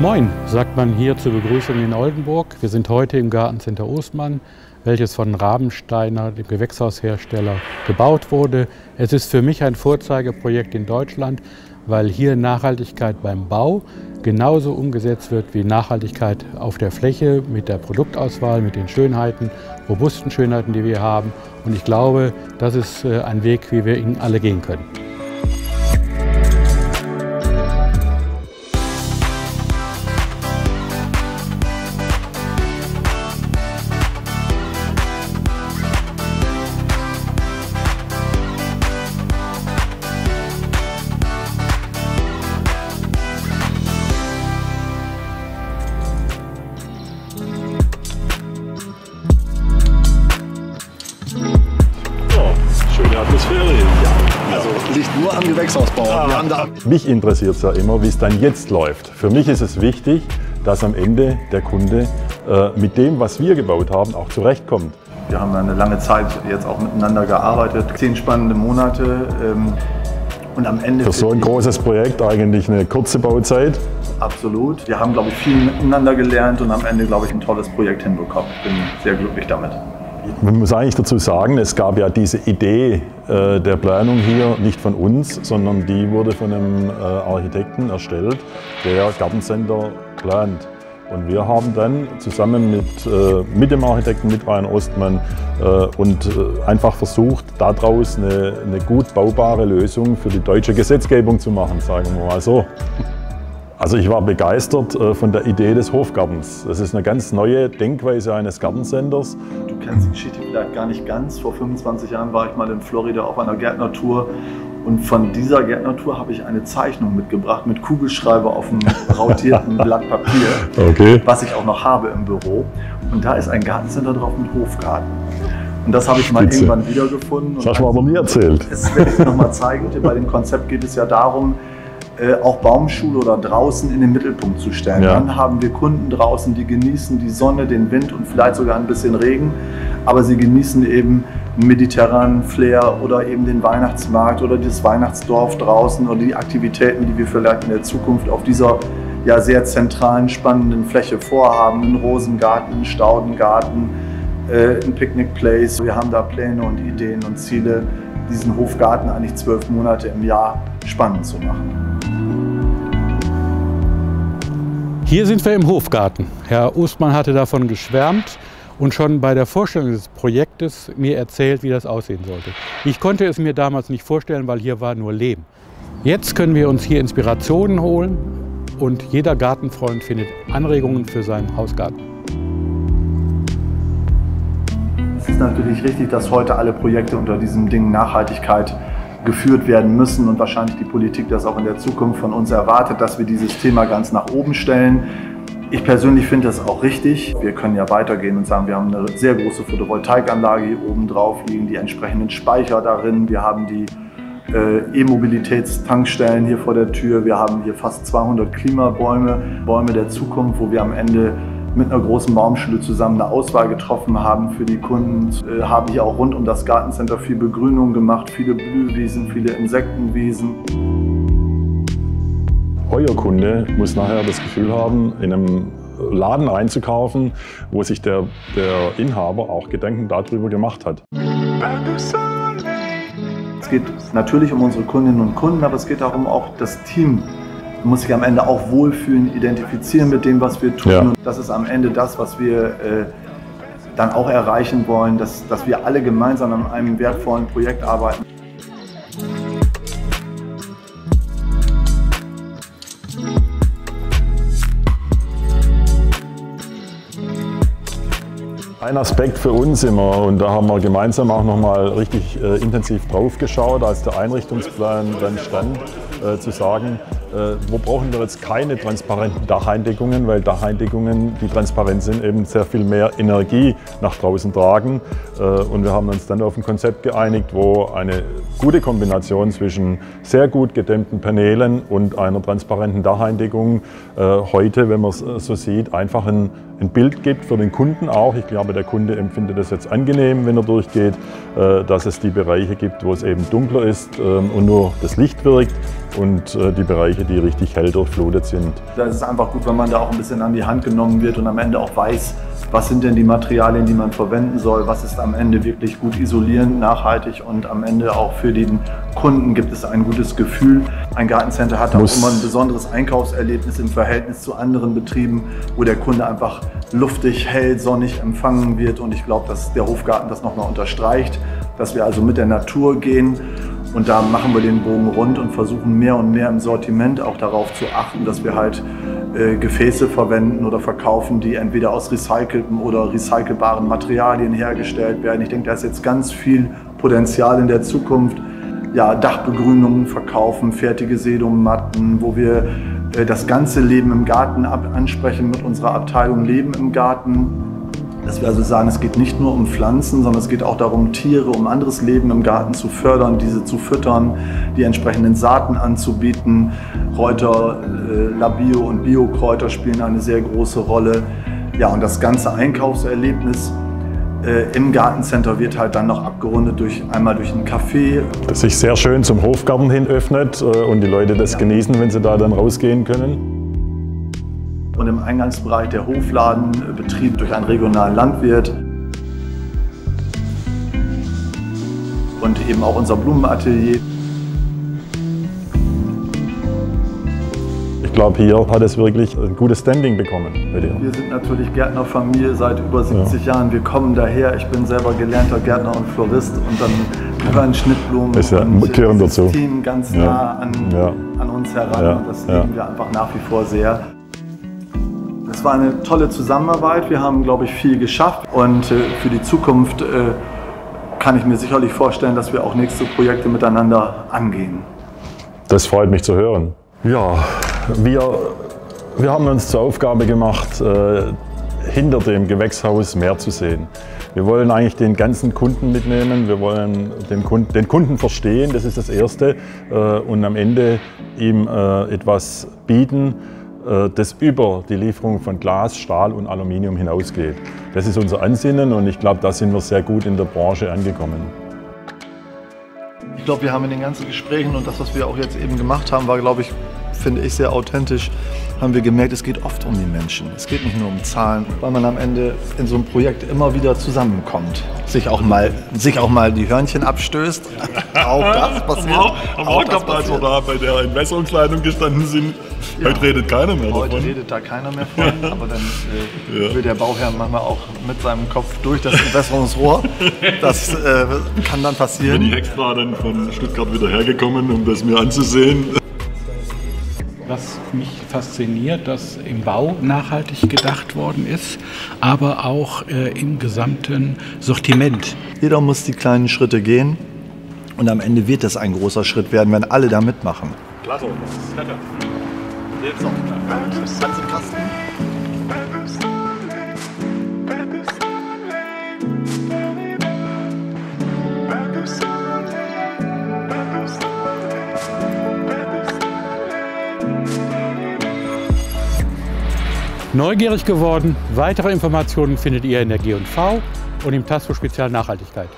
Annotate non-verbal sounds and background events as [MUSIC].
Moin, sagt man hier zur Begrüßung in Oldenburg. Wir sind heute im Gartencenter Ostmann, welches von Rabensteiner, dem Gewächshaushersteller, gebaut wurde. Es ist für mich ein Vorzeigeprojekt in Deutschland, weil hier Nachhaltigkeit beim Bau genauso umgesetzt wird wie Nachhaltigkeit auf der Fläche mit der Produktauswahl, mit den Schönheiten, robusten Schönheiten, die wir haben. Und ich glaube, das ist äh, ein Weg, wie wir ihn alle gehen können. Liegt nur am Gewächshausbau. Ah. Mich interessiert es ja immer, wie es dann jetzt läuft. Für mich ist es wichtig, dass am Ende der Kunde äh, mit dem, was wir gebaut haben, auch zurechtkommt. Wir haben eine lange Zeit jetzt auch miteinander gearbeitet, zehn spannende Monate. Ähm, und am Ende für so ein großes Projekt eigentlich eine kurze Bauzeit. Absolut. Wir haben, glaube ich, viel miteinander gelernt und am Ende, glaube ich, ein tolles Projekt hinbekommen. Ich bin sehr glücklich damit. Man muss eigentlich dazu sagen, es gab ja diese Idee äh, der Planung hier nicht von uns, sondern die wurde von einem äh, Architekten erstellt, der Gartencenter plant. Und wir haben dann zusammen mit, äh, mit dem Architekten, mit Rainer Ostmann äh, und äh, einfach versucht, daraus eine, eine gut baubare Lösung für die deutsche Gesetzgebung zu machen, sagen wir mal so. Also ich war begeistert äh, von der Idee des Hofgartens. Das ist eine ganz neue Denkweise eines Gartencenters. Du kennst die Geschichte vielleicht gar nicht ganz. Vor 25 Jahren war ich mal in Florida auf einer Gärtnertour und von dieser Gärtnertour habe ich eine Zeichnung mitgebracht mit Kugelschreiber auf einem [LAUGHS] rautierten Blatt Papier, okay. was ich auch noch habe im Büro. Und da ist ein Gartencenter drauf mit Hofgarten. Und das habe ich mal Spitze. irgendwann wiedergefunden. Das hast du aber nie erzählt. Das werde ich dir nochmal zeigen. Bei dem Konzept geht es ja darum, äh, auch Baumschule oder draußen in den Mittelpunkt zu stellen. Ja. Dann haben wir Kunden draußen, die genießen die Sonne, den Wind und vielleicht sogar ein bisschen Regen, aber sie genießen eben mediterranen Flair oder eben den Weihnachtsmarkt oder das Weihnachtsdorf draußen oder die Aktivitäten, die wir vielleicht in der Zukunft auf dieser ja sehr zentralen, spannenden Fläche vorhaben. Einen Rosengarten, einen Staudengarten, äh, ein Picnic Place. Wir haben da Pläne und Ideen und Ziele, diesen Hofgarten eigentlich zwölf Monate im Jahr spannend zu machen. Hier sind wir im Hofgarten. Herr Ostmann hatte davon geschwärmt und schon bei der Vorstellung des Projektes mir erzählt, wie das aussehen sollte. Ich konnte es mir damals nicht vorstellen, weil hier war nur Leben. Jetzt können wir uns hier Inspirationen holen und jeder Gartenfreund findet Anregungen für seinen Hausgarten. Es ist natürlich richtig, dass heute alle Projekte unter diesem Ding Nachhaltigkeit geführt werden müssen und wahrscheinlich die Politik das auch in der Zukunft von uns erwartet, dass wir dieses Thema ganz nach oben stellen. Ich persönlich finde das auch richtig. Wir können ja weitergehen und sagen, wir haben eine sehr große Photovoltaikanlage hier oben drauf liegen, die entsprechenden Speicher darin. Wir haben die äh, E-Mobilitätstankstellen hier vor der Tür. Wir haben hier fast 200 Klimabäume, Bäume der Zukunft, wo wir am Ende mit einer großen Baumschule zusammen eine Auswahl getroffen haben für die Kunden, äh, haben hier auch rund um das Gartencenter viel Begrünung gemacht, viele Blühwiesen, viele Insektenwiesen. Euer Kunde muss nachher das Gefühl haben, in einem Laden einzukaufen, wo sich der, der Inhaber auch Gedanken darüber gemacht hat. Es geht natürlich um unsere Kundinnen und Kunden, aber es geht darum, auch das Team muss sich am Ende auch wohlfühlen, identifizieren mit dem, was wir tun. Ja. Und das ist am Ende das, was wir äh, dann auch erreichen wollen, dass, dass wir alle gemeinsam an einem wertvollen Projekt arbeiten. Ein Aspekt für uns immer, und da haben wir gemeinsam auch nochmal richtig äh, intensiv drauf geschaut, als der Einrichtungsplan dann stand, äh, zu sagen, äh, wo brauchen wir jetzt keine transparenten Dacheindeckungen, weil Dacheindeckungen, die transparent sind, eben sehr viel mehr Energie nach draußen tragen. Äh, und wir haben uns dann auf ein Konzept geeinigt, wo eine gute Kombination zwischen sehr gut gedämmten Paneelen und einer transparenten Dacheindeckung äh, heute, wenn man es so sieht, einfach ein, ein Bild gibt für den Kunden auch. Ich glaube, der Kunde empfindet es jetzt angenehm, wenn er durchgeht, dass es die Bereiche gibt, wo es eben dunkler ist ähm, und nur das Licht wirkt. Und äh, die Bereiche, die richtig hell durchflutet sind. Da ist es einfach gut, wenn man da auch ein bisschen an die Hand genommen wird und am Ende auch weiß, was sind denn die Materialien, die man verwenden soll, was ist am Ende wirklich gut isolierend, nachhaltig und am Ende auch für den Kunden gibt es ein gutes Gefühl. Ein Gartencenter hat auch immer ein besonderes Einkaufserlebnis im Verhältnis zu anderen Betrieben, wo der Kunde einfach luftig, hell, sonnig empfangen wird und ich glaube, dass der Hofgarten das nochmal unterstreicht, dass wir also mit der Natur gehen und da machen wir den Bogen rund und versuchen mehr und mehr im Sortiment auch darauf zu achten, dass wir halt äh, Gefäße verwenden oder verkaufen, die entweder aus recycelten oder recycelbaren Materialien hergestellt werden. Ich denke, da ist jetzt ganz viel Potenzial in der Zukunft. Ja, Dachbegrünungen verkaufen, fertige Sedummatten, wo wir äh, das ganze Leben im Garten ansprechen mit unserer Abteilung Leben im Garten dass wir also sagen, es geht nicht nur um Pflanzen, sondern es geht auch darum, Tiere, um anderes Leben im Garten zu fördern, diese zu füttern, die entsprechenden Saaten anzubieten. Kräuter, äh, Labio und Biokräuter spielen eine sehr große Rolle. Ja, und das ganze Einkaufserlebnis äh, im Gartencenter wird halt dann noch abgerundet durch einmal durch ein Café. Das sich sehr schön zum Hofgarten hin öffnet äh, und die Leute das ja. genießen, wenn sie da dann rausgehen können und im Eingangsbereich der Hofladen, äh, betrieben durch einen regionalen Landwirt. Und eben auch unser Blumenatelier. Ich glaube, hier hat es wirklich ein gutes Standing bekommen. Wir sind natürlich Gärtnerfamilie seit über 70 ja. Jahren. Wir kommen daher. Ich bin selber gelernter Gärtner und Florist und dann gehören Schnittblumen ist ja, und gehören dazu. Team ganz ja. nah an, ja. an uns heran. Und das lieben wir einfach nach wie vor sehr. Es war eine tolle Zusammenarbeit. Wir haben, glaube ich, viel geschafft. Und äh, für die Zukunft äh, kann ich mir sicherlich vorstellen, dass wir auch nächste Projekte miteinander angehen. Das freut mich zu hören. Ja, wir, wir haben uns zur Aufgabe gemacht, äh, hinter dem Gewächshaus mehr zu sehen. Wir wollen eigentlich den ganzen Kunden mitnehmen, wir wollen den Kunden, den Kunden verstehen, das ist das Erste, und am Ende ihm etwas bieten, das über die Lieferung von Glas, Stahl und Aluminium hinausgeht. Das ist unser Ansinnen und ich glaube, da sind wir sehr gut in der Branche angekommen. Ich glaube, wir haben in den ganzen Gesprächen und das, was wir auch jetzt eben gemacht haben, war, glaube ich, finde ich sehr authentisch, haben wir gemerkt, es geht oft um die Menschen. Es geht nicht nur um Zahlen, weil man am Ende in so einem Projekt immer wieder zusammenkommt. Sich auch mal, sich auch mal die Hörnchen abstößt. [LAUGHS] auch das passiert. Wir auch gehabt, als wir da bei der Entwässerungsleitung gestanden sind. Ja. Heute redet keiner mehr Heute davon. Heute redet da keiner mehr von, [LAUGHS] aber dann äh, ja. will der Bauherr manchmal auch mit seinem Kopf durch das Entwässerungsrohr. Das äh, kann dann passieren. Bin ich extra dann von Stuttgart wieder hergekommen, um das mir anzusehen was mich fasziniert, dass im Bau nachhaltig gedacht worden ist, aber auch äh, im gesamten Sortiment. Jeder muss die kleinen Schritte gehen und am Ende wird das ein großer Schritt werden, wenn alle da mitmachen. Klasse, das Jetzt noch. Kannst du Kasten? Neugierig geworden? Weitere Informationen findet ihr in der G&V und im TASFO Spezial Nachhaltigkeit.